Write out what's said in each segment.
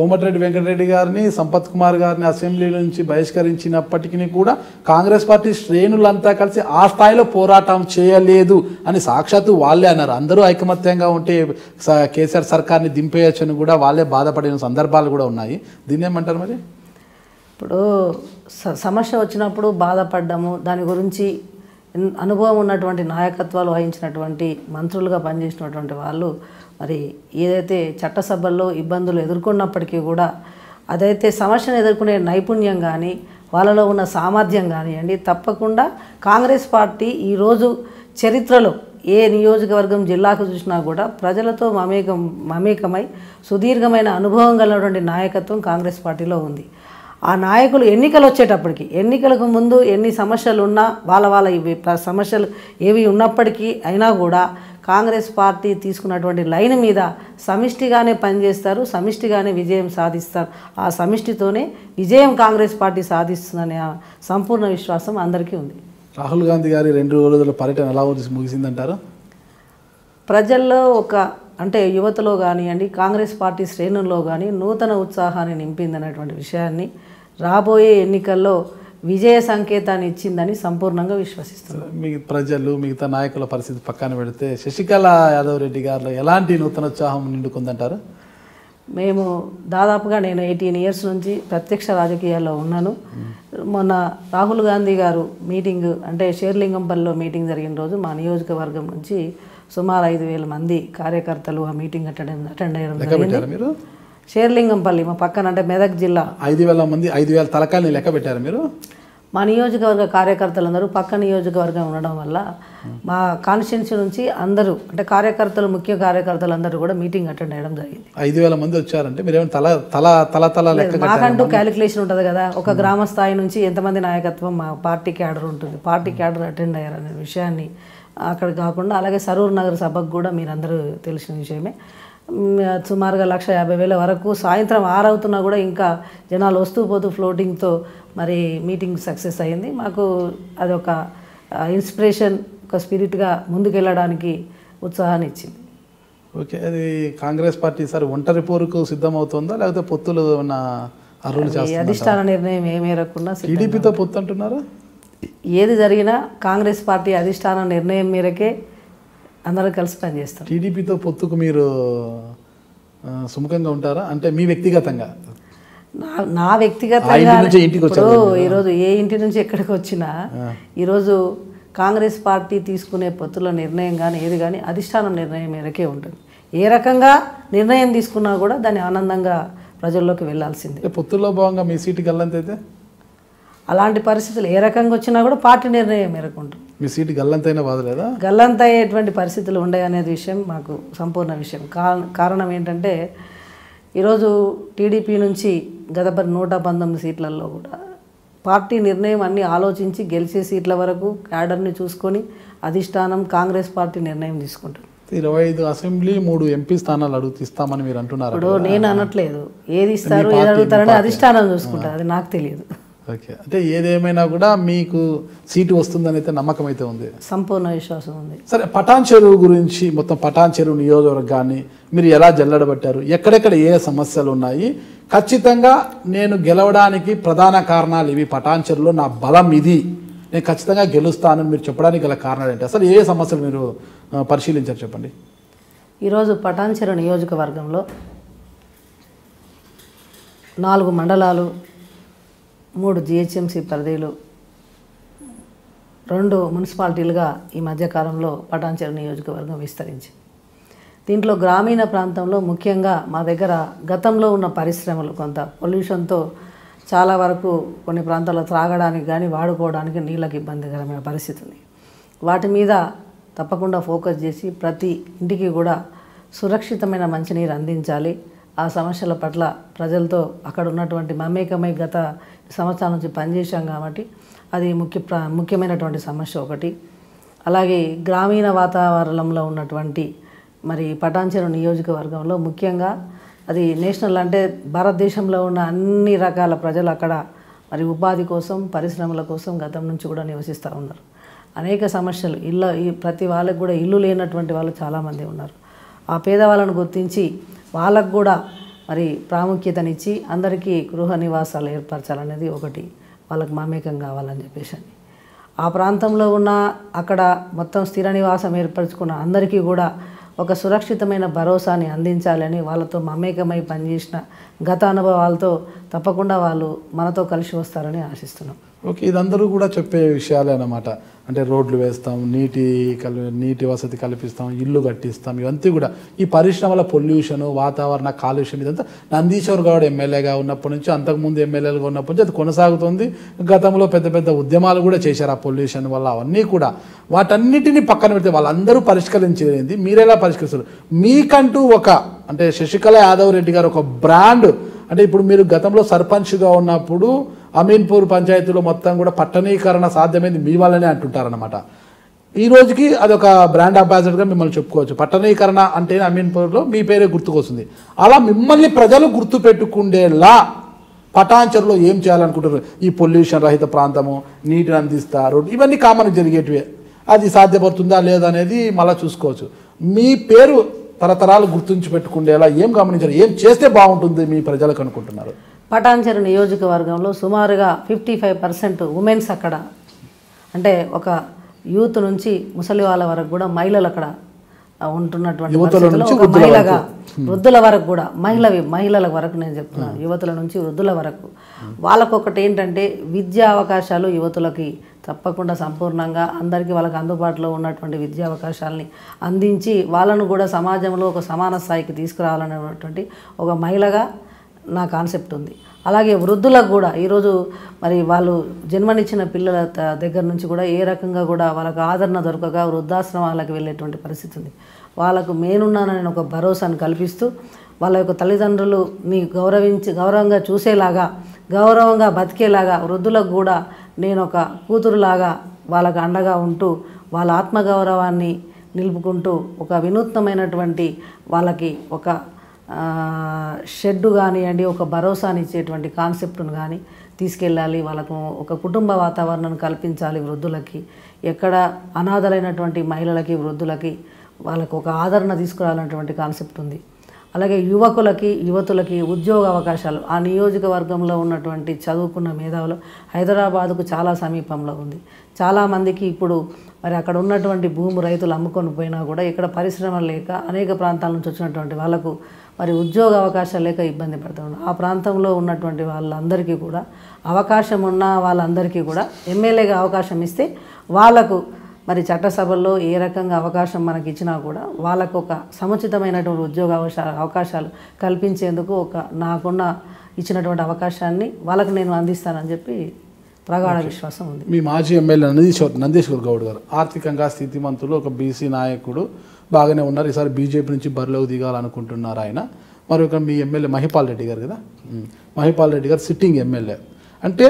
కోమటిరెడ్డి వెంకటరెడ్డి గారిని సంపత్ కుమార్ గారిని అసెంబ్లీ నుంచి బహిష్కరించినప్పటికీ కూడా కాంగ్రెస్ పార్టీ శ్రేణులంతా కలిసి ఆ స్థాయిలో పోరాటం చేయలేదు అని సాక్షాత్తు వాళ్ళే అన్నారు. అందరూ ఐకమత్యంగా ఉంటే స- కేసీఆర్ సర్కార్ని దింపేయచ్చని కూడా వాళ్ళే బాధపడిన సందర్భాలు కూడా ఉన్నాయి. దీన్ని ఏమంటారు మరి? ఇప్పుడు స- సమస్య వచ్చినప్పుడు బాధపడ్డము దాని గురించి అనుభవం ఉన్నటువంటి నాయకత్వాలు వహించినటువంటి మంత్రులుగా పనిచేసినటువంటి వాళ్ళు మరి ఏదైతే చట్టసభల్లో ఇబ్బందులు ఎదుర్కొన్నప్పటికీ కూడా అదైతే సమస్యను ఎదుర్కొనే నైపుణ్యం కానీ వాళ్ళలో ఉన్న సామర్థ్యం కానివ్వండి తప్పకుండా కాంగ్రెస్ పార్టీ ఈరోజు చరిత్రలో ఏ నియోజకవర్గం జిల్లాకు చూసినా కూడా ప్రజలతో మమేకం మమేకమై సుదీర్ఘమైన అనుభవం కలిగినటువంటి నాయకత్వం కాంగ్రెస్ పార్టీలో ఉంది. ఆ నాయకులు ఎన్నికలు వచ్చేటప్పటికి ఎన్నికలకు ముందు ఎన్ని సమస్యలు ఉన్నా వాళ్ళ వాళ్ళ ఇవి సమస్యలు ఏవి ఉన్నప్పటికీ అయినా కూడా కాంగ్రెస్ పార్టీ తీసుకున్నటువంటి లైన్ మీద సమిష్టిగానే పనిచేస్తారు సమిష్టిగానే విజయం సాధిస్తారు. ఆ సమిష్టితోనే విజయం కాంగ్రెస్ పార్టీ సాధిస్తుందనే సంపూర్ణ విశ్వాసం అందరికీ ఉంది. రాహుల్ గాంధీ గారి రెండు రోజుల పర్యటన ఎలా ముగిసి- ముగిసిందంటారు? ప్రజల్లో ఒక అంటే యువతలో కానివ్వండి కాంగ్రెస్ పార్టీ శ్రేణుల్లో కానీ నూతన ఉత్సాహాన్ని నింపిందనేటువంటి విషయాన్ని రాబోయే ఎన్నికల్లో విజయ సంకేతాన్ని ఇచ్చిందని సంపూర్ణంగా విశ్వసిస్తున్నాను మీ ప్రజలు మిగతా నాయకుల పరిస్థితి పక్కన పెడితే శశికళ యాదవ్ రెడ్డి గారిలో ఎలాంటి నూతనోత్సాహం నిండుకుందంటారు? మేము దాదాపుగా నేను ఎయిటీన్ ఇయర్స్ నుంచి ప్రత్యక్ష రాజకీయాల్లో ఉన్నాను. మొన్న రాహుల్ గాంధీ గారు మీటింగ్ అంటే షేర్లింగంపల్లిలో మీటింగ్ జరిగిన రోజు మా నియోజకవర్గం నుంచి సుమారు ఐదు వేల మంది కార్యకర్తలు ఆ మీటింగ్ అటెండ్ అటెండ్ అయ్యడం జరిగింది. మీరు? షేర్లింగంపల్లి మా పక్కన అంటే మెదక్ జిల్లా. ఐదు వేల మంది ఐదు వేల తలకాయని లెక్క పెట్టారు మీరు? మా నియోజకవర్గ కార్యకర్తలందరూ పక్క నియోజకవర్గం ఉండడం వల్ల మా కాన్స్టిట్యున్సీ నుంచి అందరూ అంటే కార్యకర్తలు ముఖ్య కార్యకర్తలు అందరూ కూడా మీటింగ్ అటెండ్ అయ్యడం జరిగింది. ఐదు వేల మంది వచ్చారంటే మీరు తల తల తల తల? మాకంటూ క్యాలిక్యులేషన్ ఉంటుంది కదా. ఒక గ్రామ స్థాయి నుంచి ఎంతమంది నాయకత్వం మా పార్టీ క్యాడర్ ఉంటుంది. పార్టీ క్యాడర్ అటెండ్ అయ్యారనే విషయాన్ని అక్కడ కాకుండా అలాగే సరూర్ నగర్ సభకు కూడా మీరందరూ తెలిసిన విషయమే. సుమారుగా లక్ష యాభై వేల వరకు. సాయంత్రం ఆరవుతున్నా కూడా ఇంకా జనాలు వస్తూ పోతూ ఫ్లోటింగ్తో మరి మీటింగ్ సక్సెస్ అయ్యింది. మాకు అదొక ఇన్స్పిరేషన్ ఒక స్పిరిట్గా ముందుకెళ్ళడానికి ఉత్సాహాన్ని ఇచ్చింది. ఓకే అది కాంగ్రెస్ పార్టీ సార్ ఒంటరి పోరుకు సిద్ధమవుతుందా? లేకపోతే పొత్తులు ఉన్న అర్రులు అధిష్టాన నిర్ణయం ఏ మేరకున్నా సిద్ధంగా టీడీపీతో పొత్తు అంటున్నారా? ఏది జరిగినా కాంగ్రెస్ పార్టీ అధిష్టానం నిర్ణయం మేరకే అందరూ కలిసి పనిచేస్తారు టీడీపీతో పొత్తుకు మీరు సుముఖంగా ఉంటారా? అంటే మీ వ్యక్తిగతంగా? నా వ్యక్తిగతంగా ఇప్పుడు ఈరోజు ఏ ఇంటి నుంచి ఎక్కడికి వచ్చినా ఈరోజు కాంగ్రెస్ పార్టీ తీసుకునే పొత్తుల నిర్ణయం కానీ ఏది కానీ అధిష్టానం నిర్ణయం మేరకే ఉంటుంది. ఏ రకంగా నిర్ణయం తీసుకున్నా కూడా దాన్ని ఆనందంగా ప్రజల్లోకి వెళ్ళాల్సిందే అంటే పొత్తుల్లో భాగంగా మీ సీటు గల్లంతైతే అలాంటి పరిస్థితులు ఏ రకంగా వచ్చినా కూడా పార్టీ నిర్ణయం మేరకు ఉంటుంది. మీ సీటు గల్లంతైనా బాధలేదా? గల్లంత అయ్యేటువంటి పరిస్థితులు ఉండే అనేది విషయం మాకు సంపూర్ణ విషయం. కారణం ఏంటంటే ఈరోజు టీడీపీ నుంచి గత పది నూట పంతొమ్మిది సీట్లలో కూడా పార్టీ నిర్ణయం అన్ని ఆలోచించి గెలిచే సీట్ల వరకు క్యాడర్ని చూసుకొని అధిష్టానం కాంగ్రెస్ పార్టీ నిర్ణయం తీసుకుంటుంది. ఇరవై ఐదు అసెంబ్లీ మూడు ఎంపీ స్థానాలు అడుగుతూ ఇస్తామని మీరు అంటున్నారు? ఇప్పుడు నేను అనట్లేదు. ఏది ఇస్తారు ఏది అడుగుతారని అధిష్టానం చూసుకుంటారు అది నాకు తెలియదు. ఓకే. అంటే ఏదేమైనా కూడా మీకు సీటు వస్తుందని అయితే నమ్మకం అయితే ఉంది. సంపూర్ణ విశ్వాసం ఉంది. సరే పటాన్ చెరువు గురించి మొత్తం పటాన్ చెరువు నియోజకవర్గాన్ని మీరు ఎలా జల్లడబట్టారు? ఎక్కడెక్కడ ఏ సమస్యలు ఉన్నాయి? ఖచ్చితంగా నేను గెలవడానికి ప్రధాన కారణాలు ఇవి. పటాన్ చెరువులో నా బలం ఇది. నేను ఖచ్చితంగా గెలుస్తానని మీరు చెప్పడానికి గల కారణాలు ఏంటి? అసలు ఏ సమస్యలు మీరు పరిశీలించారు చెప్పండి. ఈరోజు పటాన్చెరు నియోజకవర్గంలో నాలుగు మండలాలు మూడు జిహెచ్ఎంసీ పరిధిలు రెండు మున్సిపాలిటీలుగా ఈ మధ్యకాలంలో పటాన్చెరు నియోజకవర్గం విస్తరించి దీంట్లో గ్రామీణ ప్రాంతంలో ముఖ్యంగా మా దగ్గర గతంలో ఉన్న పరిశ్రమలు కొంత పొల్యూషన్తో చాలా వరకు కొన్ని ప్రాంతాల్లో త్రాగడానికి కానీ వాడుకోవడానికి నీళ్ళకి ఇబ్బందికరమైన పరిస్థితి ఉంది. వాటి మీద తప్పకుండా ఫోకస్ చేసి ప్రతి ఇంటికి కూడా సురక్షితమైన మంచినీరు అందించాలి. ఆ సమస్యల పట్ల ప్రజలతో అక్కడ ఉన్నటువంటి మమేకమై గత సంవత్సరాల నుంచి పనిచేశాం కాబట్టి అది ముఖ్య ముఖ్యమైనటువంటి సమస్య ఒకటి. అలాగే గ్రామీణ వాతావరణంలో ఉన్నటువంటి మరి పటాన్చెరు నియోజకవర్గంలో ముఖ్యంగా అది నేషనల్ అంటే భారతదేశంలో ఉన్న అన్ని రకాల ప్రజలు అక్కడ మరి ఉపాధి కోసం పరిశ్రమల కోసం గతం నుంచి కూడా నివసిస్తూ ఉన్నారు. అనేక సమస్యలు ఇళ్ళ ఈ ప్రతి వాళ్ళకి కూడా ఇల్లు లేనటువంటి వాళ్ళు చాలామంది ఉన్నారు. ఆ పేదవాళ్ళను గుర్తించి వాళ్ళకు కూడా మరి ప్రాముఖ్యతనిచ్చి అందరికీ గృహ నివాసాలు ఏర్పరచాలనేది ఒకటి వాళ్ళకి మమేకం కావాలని చెప్పేసి అని. ఆ ప్రాంతంలో ఉన్న అక్కడ మొత్తం స్థిర నివాసం ఏర్పరచుకున్న అందరికీ కూడా ఒక సురక్షితమైన భరోసాని అందించాలని వాళ్ళతో మమేకమై పనిచేసిన గత అనుభవాలతో తప్పకుండా వాళ్ళు మనతో కలిసి వస్తారని ఆశిస్తున్నాం. ఓకే ఇదందరూ కూడా చెప్పే విషయాలే అన్నమాట. అంటే రోడ్లు వేస్తాం నీటి కల్ నీటి వసతి కల్పిస్తాం ఇల్లు కట్టిస్తాం ఇవంతా కూడా. ఈ పరిశ్రమల పొల్యూషన్ వాతావరణ కాలుష్యం ఇదంతా నందీశ్వర్ గౌడ్ ఎమ్మెల్యేగా ఉన్నప్పటి నుంచి అంతకుముందు ఎమ్మెల్యేలుగా ఉన్నప్పటి నుంచి అది కొనసాగుతుంది. గతంలో పెద్ద పెద్ద ఉద్యమాలు కూడా చేశారు ఆ పొల్యూషన్ వల్ల అవన్నీ కూడా. వాటన్నిటిని పక్కన పెడితే వాళ్ళందరూ పరిష్కరించేది మీరెలా పరిష్కరిస్తారు? మీకంటూ ఒక అంటే శశికళ యాదవ్ రెడ్డి గారు ఒక బ్రాండ్. అంటే ఇప్పుడు మీరు గతంలో సర్పంచ్గా ఉన్నప్పుడు అమీన్పూర్ పంచాయతీలో మొత్తం కూడా పట్టణీకరణ సాధ్యమైంది మీ వల్లనే అంటుంటారనమాట ఈ రోజుకి అదొక బ్రాండ్ అంబాసిడర్గా మిమ్మల్ని చెప్పుకోవచ్చు. పట్టణీకరణ అంటే అమీన్పూర్లో మీ పేరే గుర్తుకొస్తుంది. అలా మిమ్మల్ని ప్రజలు గుర్తు పెట్టుకుండేలా ఏం చేయాలనుకుంటారు? ఈ పొల్యూషన్ రహిత ప్రాంతము నీటిని అందిస్తారు ఇవన్నీ కామన్ జరిగేటివే. అది సాధ్యపడుతుందా లేదా అనేది మళ్ళీ చూసుకోవచ్చు. మీ పేరు తరతరాలు గుర్తుంచి పెట్టుకుండేలా ఏం గమనించారు? ఏం చేస్తే బాగుంటుంది మీ ప్రజలకు అనుకుంటున్నారు? పటాన్చెరు నియోజకవర్గంలో సుమారుగా ఫిఫ్టీ ఫైవ్ పర్సెంట్ ఉమెన్స్ అక్కడ. అంటే ఒక యూత్ నుంచి ముసలి వాళ్ళ వరకు కూడా మహిళలు అక్కడ ఉంటున్నటువంటి ఒక మహిళగా వృద్ధుల వరకు కూడా మహిళవి మహిళల వరకు నేను చెప్తున్నాను యువతుల నుంచి వృద్ధుల వరకు. వాళ్ళకు ఒకటి ఏంటంటే విద్యా అవకాశాలు యువతులకి తప్పకుండా సంపూర్ణంగా అందరికీ వాళ్ళకి అందుబాటులో ఉన్నటువంటి విద్యా అవకాశాలని అందించి వాళ్ళను కూడా సమాజంలో ఒక సమాన స్థాయికి తీసుకురావాలనేటువంటి ఒక మహిళగా నా కాన్సెప్ట్ ఉంది. అలాగే వృద్ధులకు కూడా ఈరోజు మరి వాళ్ళు జన్మనిచ్చిన పిల్లల దగ్గర నుంచి కూడా ఏ రకంగా కూడా వాళ్ళకు ఆదరణ దొరకక వృద్ధాశ్రమాలకు వెళ్ళేటువంటి పరిస్థితి ఉంది. వాళ్ళకు మేనున్నానని ఒక భరోసాను కల్పిస్తూ వాళ్ళ యొక్క తల్లిదండ్రులు నీ గౌరవించి గౌరవంగా చూసేలాగా గౌరవంగా బతికేలాగా వృద్ధులకు కూడా నేను ఒక కూతురులాగా వాళ్ళకు అండగా ఉంటూ వాళ్ళ ఆత్మగౌరవాన్ని నిలుపుకుంటూ ఒక వినూత్నమైనటువంటి వాళ్ళకి ఒక షెడ్డు కానివ్వండి ఒక భరోసానిచ్చేటువంటి కాన్సెప్ట్ను కానీ తీసుకెళ్ళాలి. వాళ్ళకు ఒక కుటుంబ వాతావరణం కల్పించాలి వృద్ధులకి. ఎక్కడ అనాథలైనటువంటి మహిళలకి వృద్ధులకి వాళ్ళకు ఒక ఆదరణ తీసుకురావాలన్నటువంటి కాన్సెప్ట్ ఉంది. అలాగే యువకులకి యువతులకి ఉద్యోగ అవకాశాలు. ఆ నియోజకవర్గంలో ఉన్నటువంటి చదువుకున్న మేధావులు హైదరాబాదుకు చాలా సమీపంలో ఉంది. చాలామందికి ఇప్పుడు మరి అక్కడ ఉన్నటువంటి భూమి రైతులు అమ్ముకొని పోయినా కూడా ఇక్కడ పరిశ్రమలు లేక అనేక ప్రాంతాల నుంచి వచ్చినటువంటి వాళ్ళకు మరి ఉద్యోగ అవకాశాలు లేక ఇబ్బంది పడుతున్నారు ఆ ప్రాంతంలో ఉన్నటువంటి వాళ్ళందరికీ కూడా అవకాశం ఉన్న వాళ్ళందరికీ కూడా ఎమ్మెల్యేగా అవకాశం ఇస్తే వాళ్ళకు మరి చట్టసభల్లో ఏ రకంగా అవకాశం మనకి ఇచ్చినా కూడా వాళ్ళకు ఒక సముచితమైనటువంటి ఉద్యోగ అవకాశాలు కల్పించేందుకు ఒక నాకున్న ఇచ్చినటువంటి అవకాశాన్ని వాళ్ళకు నేను అందిస్తానని చెప్పి ప్రగాఢ విశ్వాసం ఉంది. మీ మాజీ ఎమ్మెల్యే నందీశ్వర్ నందీశ్వర్ గౌడ్ గారు ఆర్థికంగా స్థితిమంతులు ఒక బీసీ నాయకుడు బాగానే ఉన్నారు. ఈసారి బీజేపీ నుంచి బరిలోకి దిగాలనుకుంటున్నారు ఆయన. మరొక మీ ఎమ్మెల్యే మహిపాల్ రెడ్డి గారు కదా. మహిపాల్ రెడ్డి గారు సిట్టింగ్ ఎమ్మెల్యే. అంటే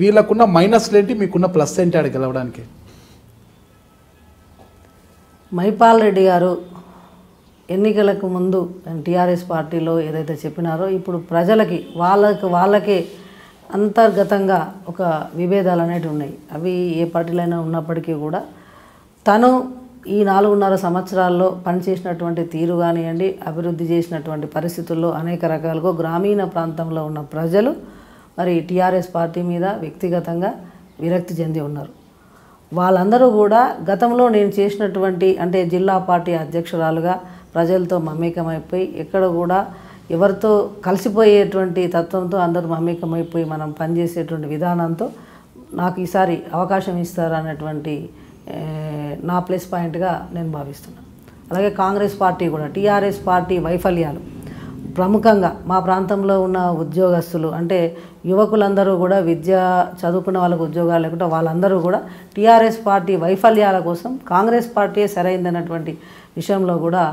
వీళ్ళకున్న మైనస్లు ఏంటి? మీకున్న ప్లస్ ఏంటి ఆడ గెలవడానికి? మైపాల్ రెడ్డి గారు ఎన్నికలకు ముందు టీఆర్ఎస్ పార్టీలో ఏదైతే చెప్పినారో ఇప్పుడు ప్రజలకి వాళ్ళకి వాళ్ళకే అంతర్గతంగా ఒక విభేదాలు అనేటివి ఉన్నాయి. అవి ఏ పార్టీలైనా ఉన్నప్పటికీ కూడా తను ఈ నాలుగున్నర సంవత్సరాల్లో పనిచేసినటువంటి తీరు కానివ్వండి అభివృద్ధి చేసినటువంటి పరిస్థితుల్లో అనేక రకాలుగా గ్రామీణ ప్రాంతంలో ఉన్న ప్రజలు మరి టీఆర్ఎస్ పార్టీ మీద వ్యక్తిగతంగా విరక్తి చెంది ఉన్నారు. వాళ్ళందరూ కూడా గతంలో నేను చేసినటువంటి అంటే జిల్లా పార్టీ అధ్యక్షురాలుగా ప్రజలతో మమేకమైపోయి ఎక్కడ కూడా ఎవరితో కలిసిపోయేటువంటి తత్వంతో అందరూ మమేకమైపోయి మనం పనిచేసేటువంటి విధానంతో నాకు ఈసారి అవకాశం ఇస్తారు అన్నటువంటి నా ప్లస్ పాయింట్గా నేను భావిస్తున్నాను. అలాగే కాంగ్రెస్ పార్టీ కూడా టీఆర్ఎస్ పార్టీ వైఫల్యాలు. ప్రముఖంగా మా ప్రాంతంలో ఉన్న ఉద్యోగస్తులు అంటే యువకులందరూ కూడా విద్య చదువుకున్న వాళ్ళకు ఉద్యోగాలు లేకుండా వాళ్ళందరూ కూడా టీఆర్ఎస్ పార్టీ వైఫల్యాల కోసం కాంగ్రెస్ పార్టీ సరైందన్నటువంటి విషయంలో కూడా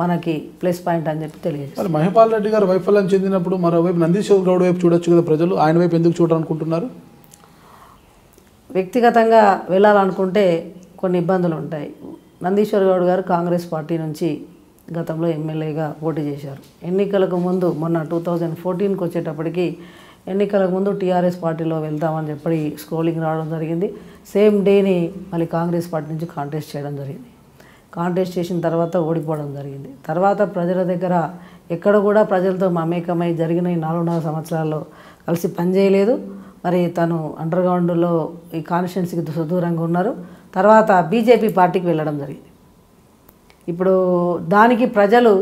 మనకి ప్లస్ పాయింట్ అని చెప్పి తెలియజేస్తారు మరి మహిపాల్ రెడ్డి గారు వైఫల్యం చెందినప్పుడు మరోవైపు నందీశ్వర్ గౌడ్ వైపు చూడొచ్చు కదా ప్రజలు. ఆయన వైపు ఎందుకు చూడాలనుకుంటున్నారు? వ్యక్తిగతంగా వెళ్ళాలనుకుంటే కొన్ని ఇబ్బందులు ఉంటాయి. నందీశ్వర్ గౌడ్ గారు కాంగ్రెస్ పార్టీ నుంచి గతంలో ఎమ్మెల్యేగా పోటీ చేశారు. ఎన్నికలకు ముందు మొన్న టూ థౌజండ్ ఫోర్టీన్కి వచ్చేటప్పటికి ఎన్నికలకు ముందు టీఆర్ఎస్ పార్టీలో వెళ్తామని చెప్పి స్క్రోలింగ్ రావడం జరిగింది. సేమ్ డేని మళ్ళీ కాంగ్రెస్ పార్టీ నుంచి కాంటెస్ట్ చేయడం జరిగింది. కాంటెస్ట్ చేసిన తర్వాత ఓడిపోవడం జరిగింది. తర్వాత ప్రజల దగ్గర ఎక్కడ కూడా ప్రజలతో మమేకమై జరిగిన ఈ నాలుగున్నర సంవత్సరాల్లో కలిసి పనిచేయలేదు మరి తను అండర్ గ్రౌండ్లో ఈ కాన్స్టిట్యున్సీకి సుదూరంగా ఉన్నారు. తర్వాత బీజేపీ పార్టీకి వెళ్ళడం జరిగింది. ఇప్పుడు దానికి ప్రజలు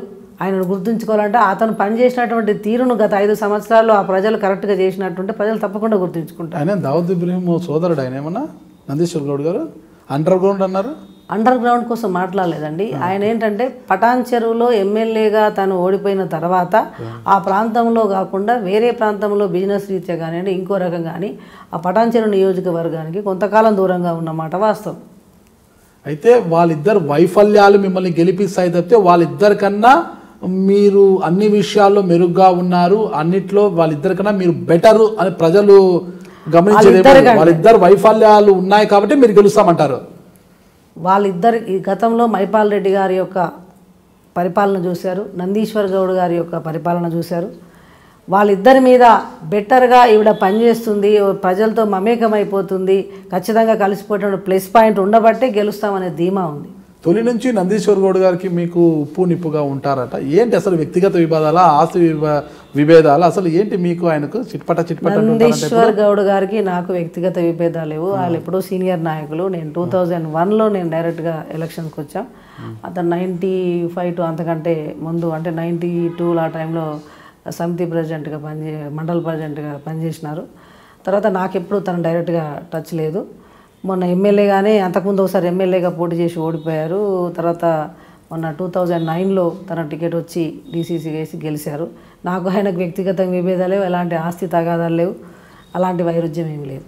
ఆయనను గుర్తుంచుకోవాలంటే అతను పనిచేసినటువంటి తీరును గత ఐదు సంవత్సరాల్లో ఆ ప్రజలు కరెక్ట్గా చేసినట్టుంటే ప్రజలు తప్పకుండా గుర్తుంచుకుంటారు. ఆయన దావుద్ ఇబ్రహీం సోదరుడు ఆయన ఏమన్నా? నందీశ్వర్ గౌడ్ గారు? అండర్ గ్రౌండ్ అన్నారు? అండర్ గ్రౌండ్ కోసం మాట్లాడలేదండి. ఆయన ఏంటంటే పటాన్ చెరువులో ఎమ్మెల్యేగా తను ఓడిపోయిన తర్వాత ఆ ప్రాంతంలో కాకుండా వేరే ప్రాంతంలో బిజినెస్ రీత్యా కానివ్వండి ఇంకో రకం కానీ ఆ పటాన్ చెరువు నియోజకవర్గానికి కొంతకాలం దూరంగా ఉన్నమాట వాస్తవం. అయితే వాళ్ళిద్దరు వైఫల్యాలు మిమ్మల్ని గెలిపిస్తాయి తప్పితే వాళ్ళిద్దరికన్నా మీరు అన్ని విషయాల్లో మెరుగ్గా ఉన్నారు. అన్నిట్లో వాళ్ళిద్దరికన్నా మీరు బెటర్ అని ప్రజలు గమనించేది ఏమో, వాళ్ళిద్దరు వైఫల్యాలు ఉన్నాయి కాబట్టి మీరు గెలుస్తామంటారు. వాళ్ళిద్దరి ఈ గతంలో మైపాల్ రెడ్డి గారి యొక్క పరిపాలన చూశారు నందీశ్వర్ గౌడ్ గారి యొక్క పరిపాలన చూశారు. వాళ్ళిద్దరి మీద బెటర్గా ఈవిడ పనిచేస్తుంది ప్రజలతో మమేకమైపోతుంది ఖచ్చితంగా కలిసిపోయేటువంటి ప్లస్ పాయింట్ ఉండబట్టే గెలుస్తామనే ధీమా ఉంది. తొలి నుంచి నందీశ్వర్ గౌడ్ గారికి మీకు ఉప్పు నిప్పుగా ఉంటారట. ఏంటి అసలు వ్యక్తిగత వివాదాలా ఆస్తి విభేదాలు? అసలు ఏంటి మీకు ఆయనకు చిట్పట చిట్పట నందీశ్వర్ గౌడ్ గారికి నాకు వ్యక్తిగత విభేదాలు లేవు. వాళ్ళు ఎప్పుడూ సీనియర్ నాయకులు. నేను టూ థౌజండ్ వన్లో నేను డైరెక్ట్గా ఎలక్షన్కి వచ్చాం. అతను నైంటీ ఫైవ్ టు అంతకంటే ముందు అంటే నైంటీ టూలో ఆ టైంలో సమితి ప్రెసిడెంట్గా పనిచే మండల ప్రెసిడెంట్గా పనిచేసినారు. తర్వాత నాకెప్పుడు తను డైరెక్ట్గా టచ్ లేదు. మొన్న ఎమ్మెల్యేగానే అంతకుముందు ఒకసారి ఎమ్మెల్యేగా పోటీ చేసి ఓడిపోయారు. తర్వాత మొన్న టూ థౌజండ్ నైన్లో తన టికెట్ వచ్చి డీసీసీ వేసి గెలిచారు. నాకు ఆయనకు వ్యక్తిగత విభేదాలు లేవు ఎలాంటి ఆస్తి తగాదాలు లేవు అలాంటి వైరుధ్యం ఏమి లేదు.